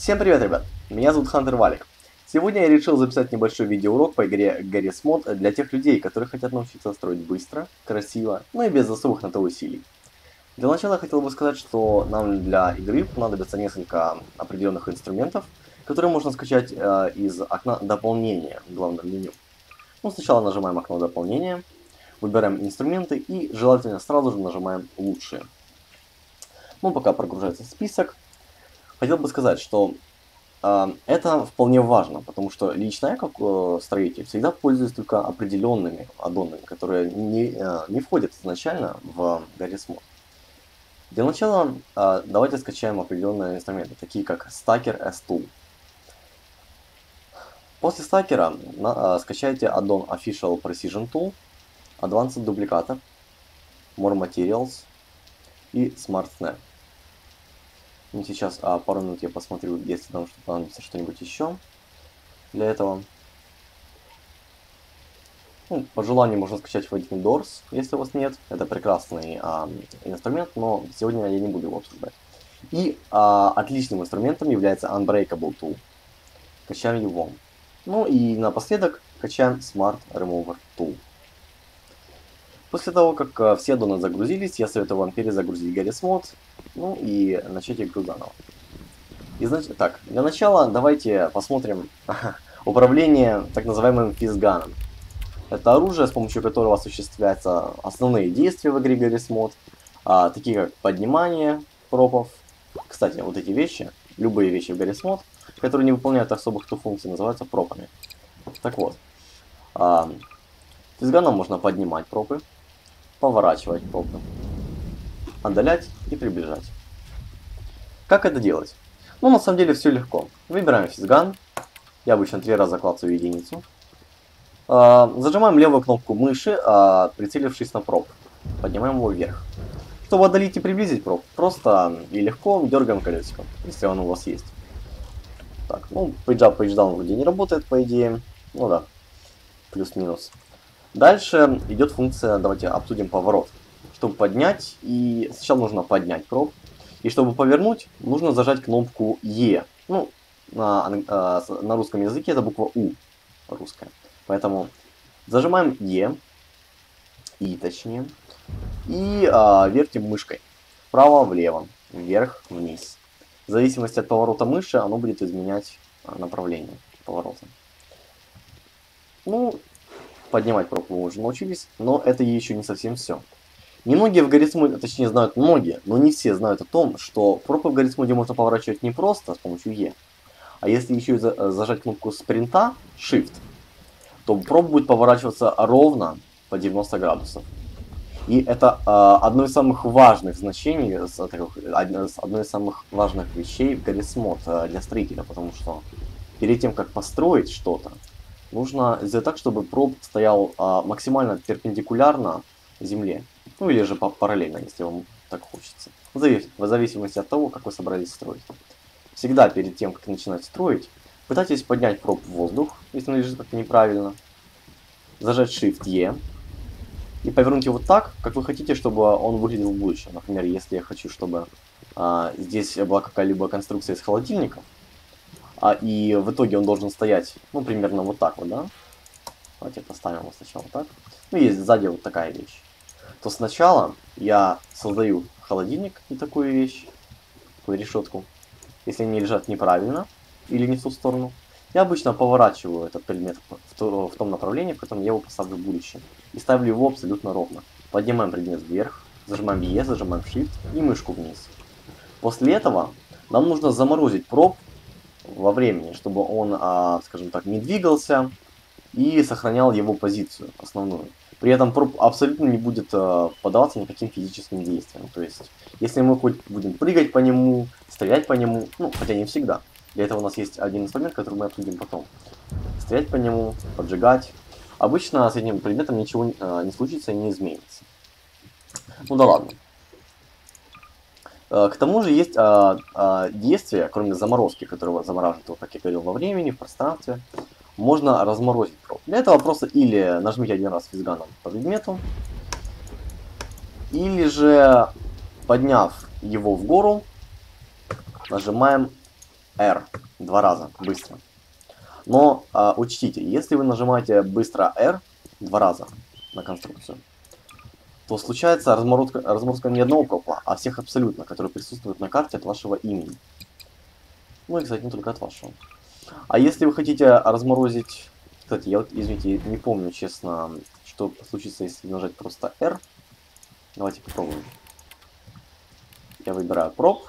Всем привет, ребят! Меня зовут Хантер Валик. Сегодня я решил записать небольшой видеоурок по игре Garry's Mod для тех людей, которые хотят научиться строить быстро, красиво, но и без особых на то усилий. Для начала я хотел бы сказать, что нам для игры понадобится несколько определенных инструментов, которые можно скачать э, из окна дополнения в главном меню. Ну, сначала нажимаем окно дополнения, выбираем инструменты и желательно сразу же нажимаем лучшие. Ну, пока прогружается список, хотел бы сказать, что э, это вполне важно, потому что лично я, как э, строитель, всегда пользуюсь только определенными аддонами, которые не, э, не входят изначально в Garry's. Для начала э, давайте скачаем определенные инструменты, такие как Stacker S-Tool. После стакера на, э, скачайте аддон Official Precision Tool, Advanced Duplicator, More Materials и Smart Snap. Ну, сейчас а, пару минут я посмотрю, если там что понадобится что-нибудь еще для этого. Ну, по желанию можно скачать Wedding Doors, если у вас нет. Это прекрасный а, инструмент, но сегодня я не буду его обсуждать. И а, отличным инструментом является Unbreakable Tool. Качаем его. Ну и напоследок качаем Smart Remover Tool. После того, как э, все доны загрузились, я советую вам перезагрузить Garry's Mod, ну и начать игру заново. И, значит, так, для начала давайте посмотрим управление так называемым физганом. Это оружие, с помощью которого осуществляются основные действия в игре Garry's Mod, а, такие как поднимание пропов. Кстати, вот эти вещи, любые вещи в Garry's Mod, которые не выполняют особых ту функций, называются пропами. Так вот, а, физганом можно поднимать пропы, поворачивать пропы, отдалять и приближать. Как это делать? Ну, на самом деле все легко. Выбираем физган. Я обычно три раза клацаю единицу. А, зажимаем левую кнопку мыши, а, прицелившись на проб. Поднимаем его вверх. Чтобы отдалить и приблизить проб, просто и легко дергаем колесиком, если он у вас есть. Так, ну, page down вроде не работает, по идее. Ну да, плюс-минус. Дальше идет функция, давайте обсудим поворот. Чтобы поднять, и сначала нужно поднять проб. И чтобы повернуть, нужно зажать кнопку E. Ну, на, э, на русском языке это буква У русская. Поэтому зажимаем E, И точнее, и э, вертим мышкой. Вправо-влево, вверх-вниз. В зависимости от поворота мыши оно будет изменять направление поворота. Ну, поднимать пробку мы уже научились, но это еще не совсем все. Немногие в Гаррисмоде, точнее знают многие, но не все знают о том, что пропы в Гаррисмоде можно поворачивать не просто с помощью E, а если еще и зажать кнопку спринта, Shift, то проб будет поворачиваться ровно по 90 градусов. И это э, одно из самых важных значений, одно из самых важных вещей в Гаррисмод э, для строителя, потому что перед тем, как построить что-то, нужно сделать так, чтобы проб стоял а, максимально перпендикулярно земле. Ну или же параллельно, если вам так хочется. В зависимости от того, как вы собрались строить. Всегда перед тем, как начинать строить, пытайтесь поднять проб в воздух, если он лежит как-то неправильно. Зажать Shift-E. И повернуть его так, как вы хотите, чтобы он выглядел в будущем. Например, если я хочу, чтобы а, здесь была какая-либо конструкция из холодильников, а, и в итоге он должен стоять, ну, примерно вот так вот, да? Давайте поставим его сначала так. Ну, есть сзади вот такая вещь. То сначала я создаю холодильник и такую вещь, такую решетку. Если они лежат неправильно или не в ту сторону, я обычно поворачиваю этот предмет в, то, в том направлении, в котором я его поставлю в будущем. И ставлю его абсолютно ровно. Поднимаем предмет вверх, зажимаем E, зажимаем Shift и мышку вниз. После этого нам нужно заморозить проб во времени, чтобы он, а, скажем так, не двигался и сохранял его позицию основную. При этом проб абсолютно не будет а, поддаваться никаким физическим действиям. То есть, если мы хоть будем прыгать по нему, стрелять по нему, ну, хотя не всегда. Для этого у нас есть один инструмент, который мы обсудим потом. Стрелять по нему, поджигать. Обычно с этим предметом ничего а, не случится и не изменится. Ну да ладно. Э, к тому же есть а, а, действия, кроме заморозки, которые замораживают как я говорил, во времени, в пространстве. Можно разморозить проб. Для этого просто или нажмите один раз физганом по предмету, или же, подняв его в гору, нажимаем R два раза, быстро. Но а, учтите, если вы нажимаете быстро R два раза на конструкцию, то случается разморозка, разморозка не одного пропла, а всех абсолютно, которые присутствуют на карте от вашего имени. Ну и, кстати, не только от вашего. А если вы хотите разморозить... Кстати, я вот, извините, не помню, честно, что случится, если нажать просто R. Давайте попробуем. Я выбираю проб.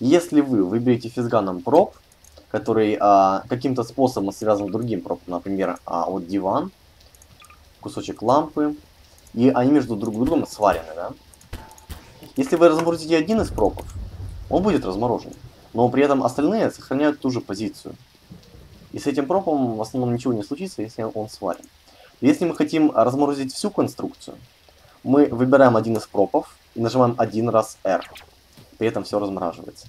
Если вы выберете физганом проб, который а, каким-то способом связан с другим проб, например, а, вот диван, кусочек лампы, и они между друг другом сварены, да? Если вы разморозите один из пропов, он будет разморожен, но при этом остальные сохраняют ту же позицию. И с этим пропом в основном ничего не случится, если он сварен. Если мы хотим разморозить всю конструкцию, мы выбираем один из пропов и нажимаем один раз R. При этом все размораживается.